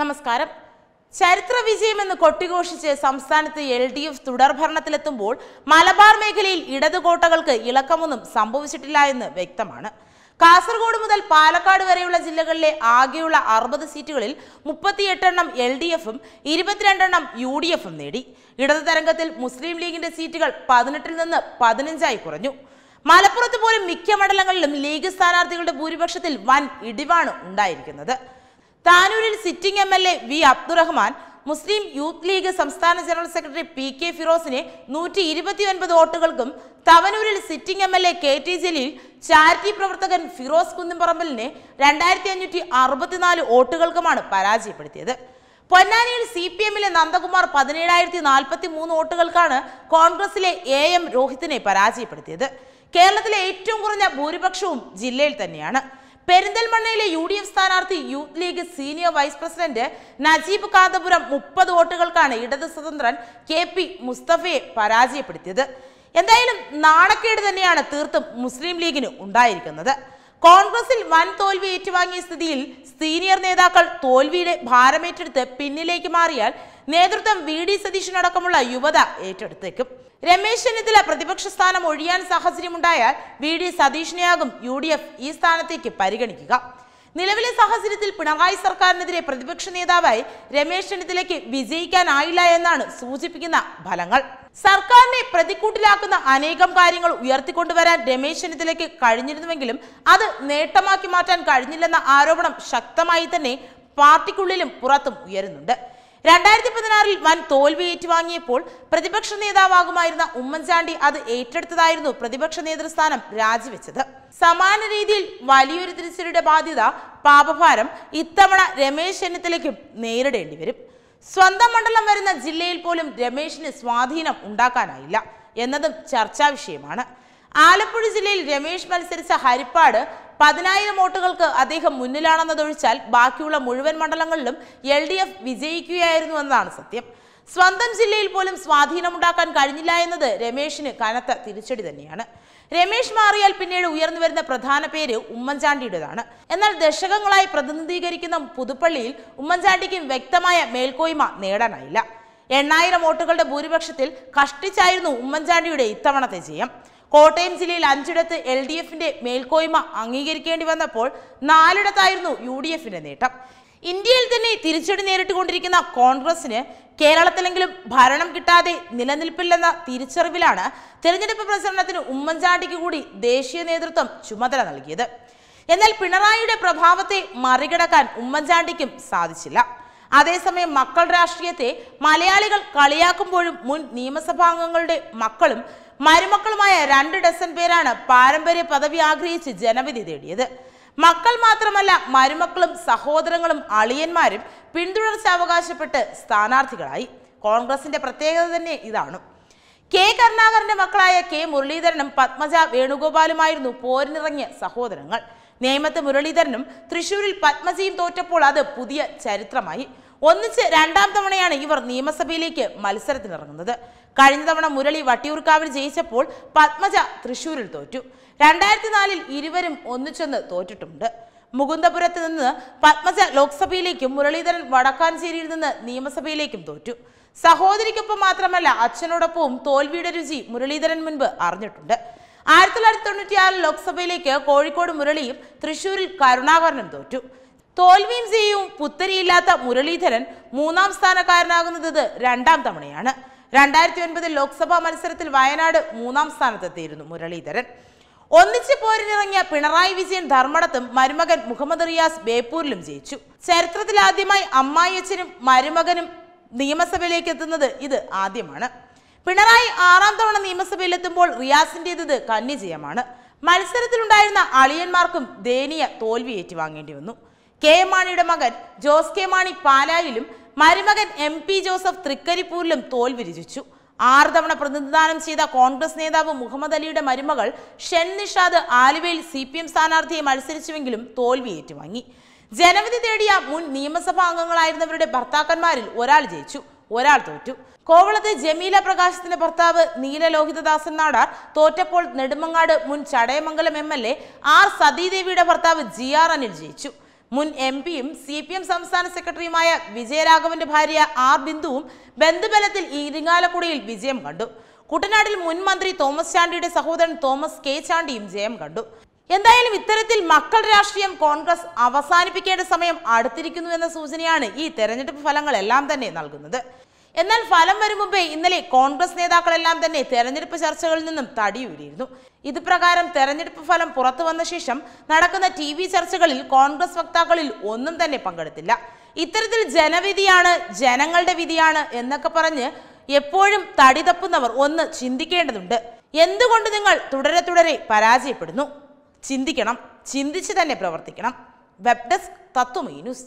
നമസ്കാരം. ചരിത്ര വിജയമെന്ന് കൊട്ടിഘോഷിച്ച് സംസ്ഥാനത്ത് എൽ ഡി എഫ് തുടർഭരണത്തിലെത്തുമ്പോൾ മലബാർ മേഖലയിൽ ഇടതുകോട്ടകൾക്ക് ഇളക്കമൊന്നും സംഭവിച്ചിട്ടില്ല എന്ന് വ്യക്തമാണ്. കാസർഗോഡ് മുതൽ പാലക്കാട് വരെയുള്ള ജില്ലകളിലെ ആകെയുള്ള അറുപത് സീറ്റുകളിൽ മുപ്പത്തിയെട്ടെണ്ണം എൽ ഡി എഫും ഇരുപത്തിരണ്ടെണ്ണം യു ഡി എഫും നേടി. ഇടതു തരംഗത്തിൽ മുസ്ലിം ലീഗിന്റെ സീറ്റുകൾ പതിനെട്ടിൽ നിന്ന് പതിനഞ്ചായി കുറഞ്ഞു. മലപ്പുറത്ത് പോലും മിക്ക മണ്ഡലങ്ങളിലും ലീഗ് സ്ഥാനാർത്ഥികളുടെ ഭൂരിപക്ഷത്തിൽ വൻ ഇടിവാണ് ഉണ്ടായിരിക്കുന്നത്. താനൂരിൽ sitting M L A V Abdurahman Muslim Youth League സംസ്ഥാന ജനറൽ സെക്രട്ടറി പി കെ ഫിറോസിനെ നൂറ്റി ഇരുപത്തിയൊൻപത് വോട്ടുകൾക്കും തവനൂരിൽ sitting M L A K T Jaleel charity പ്രവർത്തകൻ ഫിറോസ് കുന്നിപ്പറമ്പലിനെ രണ്ടായിരത്തി അഞ്ഞൂറ്റി അറുപത്തിനാല് വോട്ടുകൾക്കുമാണ് പരാജയപ്പെടുത്തിയത്. പൊന്നാനിയിൽ സി പി എമ്മിലെ നന്ദകുമാർ പതിനേഴായിരത്തി നാൽപ്പത്തി മൂന്ന് വോട്ടുകൾക്കാണ് കോൺഗ്രസിലെ എ എം രോഹിത്തിനെ പരാജയപ്പെടുത്തിയത്. കേരളത്തിലെ ഏറ്റവും കുറഞ്ഞ ഭൂരിപക്ഷവും ജില്ലയിൽ തന്നെയാണ്. പെരിന്തൽമണ്ണയിലെ യു ഡി എഫ് സ്ഥാനാർത്ഥി Youth League senior vice president Najeeb Kanthapuram മുപ്പത് വോട്ടുകൾക്കാണ് ഇടത് സ്വതന്ത്രൻ കെ പി മുസ്തഫയെ പരാജയപ്പെടുത്തിയത്. എന്തായാലും നാണക്കേട് തന്നെയാണ് തീർത്തും മുസ്ലിം ലീഗിന് ഉണ്ടായിരിക്കുന്നത്. കോൺഗ്രസിൽ വൻ തോൽവി ഏറ്റുവാങ്ങിയ സ്ഥിതിയിൽ സീനിയർ നേതാക്കൾ തോൽവിയുടെ ഭാരമേറ്റെടുത്ത് പിന്നിലേക്ക് മാറിയാൽ നേതൃത്വം വി ഡി സതീശനടക്കമുള്ള യുവത ഏറ്റെടുത്തേക്കും. രമേശ് ചെന്നിത്തല പ്രതിപക്ഷ സ്ഥാനം ഒഴിയാൻ സാഹചര്യമുണ്ടായാൽ വി ഡി സതീഷിനെയാകും യു ഡി എഫ് ഈ സ്ഥാനത്തേക്ക് പരിഗണിക്കുക. നിലവിലെ സാഹചര്യത്തിൽ പിണറായി സർക്കാരിനെതിരെ പ്രതിപക്ഷ നേതാവായി രമേശ് ചെന്നിത്തലയ്ക്ക് വിജയിക്കാനായില്ല എന്നാണ് സൂചിപ്പിക്കുന്ന ഫലങ്ങൾ. സർക്കാരിനെ പ്രതിക്കൂട്ടിലാക്കുന്ന അനേകം കാര്യങ്ങൾ ഉയർത്തിക്കൊണ്ടുവരാൻ രമേശ് ചെന്നിത്തലയ്ക്ക് കഴിഞ്ഞിരുന്നുവെങ്കിലും അത് നേട്ടമാക്കി മാറ്റാൻ കഴിഞ്ഞില്ലെന്ന ആരോപണം ശക്തമായി തന്നെ പാർട്ടിക്കുള്ളിലും പുറത്തും ഉയരുന്നുണ്ട്. രണ്ടായിരത്തി പതിനാറിൽ വൻ തോൽവി ഏറ്റുവാങ്ങിയപ്പോൾ പ്രതിപക്ഷ നേതാവാകുമായിരുന്ന ഉമ്മൻചാണ്ടി അത് ഏറ്റെടുത്തതായിരുന്നു പ്രതിപക്ഷ നേതൃസ്ഥാനം രാജിവെച്ചത്. സമാന രീതിയിൽ വലിയൊരു തിരിച്ചടിയുടെ ബാധ്യത പാപഭാരം ഇത്തവണ രമേശ് ചെന്നിത്തലയ്ക്കും നേരിടേണ്ടി വരും. സ്വന്തം മണ്ഡലം വരുന്ന ജില്ലയിൽ പോലും രമേശിന് സ്വാധീനം ഉണ്ടാക്കാനായില്ല എന്നതും ചർച്ചാ വിഷയമാണ്. ആലപ്പുഴ ജില്ലയിൽ രമേശ് മത്സരിച്ച ഹരിപ്പാട് പതിനായിരം വോട്ടുകൾക്ക് അദ്ദേഹം മുന്നിലാണെന്നതൊഴിച്ചാൽ ബാക്കിയുള്ള മുഴുവൻ മണ്ഡലങ്ങളിലും എൽ ഡി എഫ് വിജയിക്കുകയായിരുന്നു എന്നതാണ് സത്യം. സ്വന്തം ജില്ലയിൽ പോലും സ്വാധീനമുണ്ടാക്കാൻ കഴിഞ്ഞില്ല എന്നത് രമേശിന് കനത്ത തിരിച്ചടി തന്നെയാണ്. രമേശ് മാറിയാൽ പിന്നീട് ഉയർന്നു വരുന്ന പ്രധാന പേര് ഉമ്മൻചാണ്ടിയുടേതാണ്. എന്നാൽ ദശകങ്ങളായി പ്രതിനിധീകരിക്കുന്ന പുതുപ്പള്ളിയിൽ ഉമ്മൻചാണ്ടിക്കും വ്യക്തമായ മേൽക്കോയ്മ നേടാനായില്ല. എണ്ണായിരം വോട്ടുകളുടെ ഭൂരിപക്ഷത്തിൽ കഷ്ടിച്ചായിരുന്നു ഉമ്മൻചാണ്ടിയുടെ ഇത്തവണത്തെ ജയം. കോട്ടയം ജില്ലയിൽ അഞ്ചിടത്ത് എൽ ഡി എഫിന്റെ മേൽക്കോയ്മ അംഗീകരിക്കേണ്ടി വന്നപ്പോൾ നാലിടത്തായിരുന്നു യു ഡി എഫിന്റെ നേട്ടം. ഇന്ത്യയിൽ തന്നെ തിരിച്ചടി നേരിട്ടുകൊണ്ടിരിക്കുന്ന കോൺഗ്രസിന് കേരളത്തിലെങ്കിലും ഭരണം കിട്ടാതെ നിലനിൽപ്പില്ലെന്ന തിരിച്ചറിവിലാണ് തെരഞ്ഞെടുപ്പ് പ്രചരണത്തിന് ഉമ്മൻചാണ്ടിക്ക് കൂടി ദേശീയ നേതൃത്വം ചുമതല നൽകിയത്. എന്നാൽ പിണറായിയുടെ പ്രഭാവത്തെ മറികടക്കാൻ ഉമ്മൻചാണ്ടിക്കും സാധിച്ചില്ല. അതേസമയം മക്കൾ രാഷ്ട്രീയത്തെ മലയാളികൾ കളിയാക്കുമ്പോഴും മുൻ നിയമസഭാംഗങ്ങളുടെ മക്കളും മരുമക്കളുമായ രണ്ട് ഡസൻ പേരാണ് പാരമ്പര്യ പദവി ആഗ്രഹിച്ച് ജനവിധി തേടിയത്. മക്കൾ മാത്രമല്ല മരുമക്കളും സഹോദരങ്ങളും അളിയന്മാരും പിന്തുടർച്ച അവകാശപ്പെട്ട് സ്ഥാനാർത്ഥികളായി. കോൺഗ്രസിന്റെ പ്രത്യേകത തന്നെ ഇതാണ്. കെ കരുണാകരന്റെ മക്കളായ കെ മുരളീധരനും പത്മജ വേണുഗോപാലുമായിരുന്നു പോരിനിറങ്ങിയ സഹോദരങ്ങൾ. നേമത്ത് മുരളീധരനും തൃശൂരിൽ പത്മജയും തോറ്റപ്പോൾ അത് പുതിയ ചരിത്രമായി. ഒന്നിച്ച് രണ്ടാം തവണയാണ് ഇവർ നിയമസഭയിലേക്ക് മത്സരത്തിനിറങ്ങുന്നത്. കഴിഞ്ഞ തവണ മുരളി വട്ടിയൂർക്കാവിൽ ജയിച്ചപ്പോൾ പത്മജ തൃശൂരിൽ തോറ്റു. രണ്ടായിരത്തി നാലിൽ ഇരുവരും ഒന്നിച്ചൊന്ന് തോറ്റിട്ടുണ്ട്. മുകുന്ദപുരത്ത് നിന്ന് പത്മജ ലോക്സഭയിലേക്കും മുരളീധരൻ വടക്കാഞ്ചേരിയിൽ നിന്ന് നിയമസഭയിലേക്കും തോറ്റു. സഹോദരിക്കൊപ്പം മാത്രമല്ല അച്ഛനോടൊപ്പവും തോൽവിയുടെ രുചി മുരളീധരൻ മുൻപ് അറിഞ്ഞിട്ടുണ്ട്. ആയിരത്തി തൊള്ളായിരത്തി തൊണ്ണൂറ്റിയാറിൽ ലോക്സഭയിലേക്ക് കോഴിക്കോട് മുരളിയും തൃശൂരിൽ കരുണാകരനും തോറ്റു. തോൽവിയും ജയവും പുത്തരിയില്ലാത്ത മുരളീധരൻ മൂന്നാം സ്ഥാനക്കാരനാകുന്നത് രണ്ടാം തവണയാണ്. രണ്ടായിരത്തി ഒൻപതിൽ ലോക്സഭാ മത്സരത്തിൽ വയനാട് മൂന്നാം സ്ഥാനത്തെത്തിയിരുന്നു മുരളീധരൻ. ഒന്നിച്ച് പോരിനിറങ്ങിയ പിണറായി വിജയൻ ധർമ്മടത്തും മരുമകൻ മുഹമ്മദ് റിയാസ് ബേപ്പൂരിലും ജയിച്ചു. ചരിത്രത്തിൽ ആദ്യമായി അമ്മായിയച്ഛനും മരുമകനും നിയമസഭയിലേക്ക് എത്തുന്നത് ഇത് ആദ്യമാണ്. പിണറായി ആറാം തവണ നിയമസഭയിലെത്തുമ്പോൾ റിയാസിന്റെത് കന്യജയമാണ് മത്സരത്തിലുണ്ടായിരുന്ന അളിയന്മാർക്കും ദയനീയ തോൽവി ഏറ്റുവാങ്ങേണ്ടി വന്നു. കെ മാണിയുടെ മകൻ ജോസ് കെ മാണി പാലായിലും മരുമകൻ എം പി ജോസഫ് തൃക്കരിപ്പൂരിലും തോൽവി രുചിച്ചു ആറ് തവണ പ്രതിനിധാനം ചെയ്ത കോൺഗ്രസ് നേതാവ് മുഹമ്മദ് അലിയുടെ മരുമകൾ ഷെൻ നിഷാദ് ആലുവയിൽ സി പി എം സ്ഥാനാർത്ഥിയെ മത്സരിച്ചുവെങ്കിലും തോൽവി ഏറ്റുവാങ്ങി. ജനവിധി തേടിയ മുൻ നിയമസഭാ അംഗങ്ങളായിരുന്നവരുടെ ഭർത്താക്കന്മാരിൽ ഒരാൾ ജയിച്ചു ഒരാൾ തോറ്റു. കോവളത്തെ ജമീല പ്രകാശത്തിന്റെ ഭർത്താവ് നീല ലോഹിതദാസൻ നാടാർ തോറ്റപ്പോൾ നെടുമങ്ങാട് മുൻ Chadayamangalam M L A R സതീദേവിയുടെ ഭർത്താവ് ജി ആർ അനിൽ ജയിച്ചു. മുൻ എം പിയും സി പി എം സംസ്ഥാന സെക്രട്ടറിയുമായ വിജയരാഘവന്റെ ഭാര്യ ആർ ബിന്ദുവും ബന്ധുബലത്തിൽ ഇരിങ്ങാലക്കുടയിൽ വിജയം കണ്ടു. കുട്ടനാട്ടിൽ മുൻ മന്ത്രി തോമസ് ചാണ്ടിയുടെ സഹോദരൻ തോമസ് കെ ചാണ്ടിയും ജയം കണ്ടു. എന്തായാലും ഇത്തരത്തിൽ മക്കൾ രാഷ്ട്രീയം കോൺഗ്രസ് അവസാനിപ്പിക്കേണ്ട സമയം അടുത്തിരിക്കുന്നു എന്ന സൂചനയാണ് ഈ തെരഞ്ഞെടുപ്പ് ഫലങ്ങളെല്ലാം തന്നെ നൽകുന്നത്. എന്നാൽ ഫലം വരും മുമ്പേ ഇന്നലെ കോൺഗ്രസ് നേതാക്കളെല്ലാം തന്നെ തെരഞ്ഞെടുപ്പ് ചർച്ചകളിൽ നിന്നും തടിയൂരിയിരുന്നു. ഇത് പ്രകാരം തെരഞ്ഞെടുപ്പ് ഫലം പുറത്തു വന്ന ശേഷം നടക്കുന്ന ടി വി ചർച്ചകളിൽ കോൺഗ്രസ് വക്താക്കളിൽ ഒന്നും തന്നെ പങ്കെടുത്തില്ല. ഇത്തരത്തിൽ ജനവിധിയാണ് ജനങ്ങളുടെ വിധിയാണ് എന്നൊക്കെ പറഞ്ഞ് എപ്പോഴും തടി തപ്പുന്നവർ ഒന്ന് ചിന്തിക്കേണ്ടതുണ്ട്. എന്തുകൊണ്ട് നിങ്ങൾ തുടരെ തുടരെ പരാജയപ്പെടുന്നു? ചിന്തിക്കണം ചിന്തിച്ച് തന്നെ പ്രവർത്തിക്കണം. Web desk Tatwamayi news.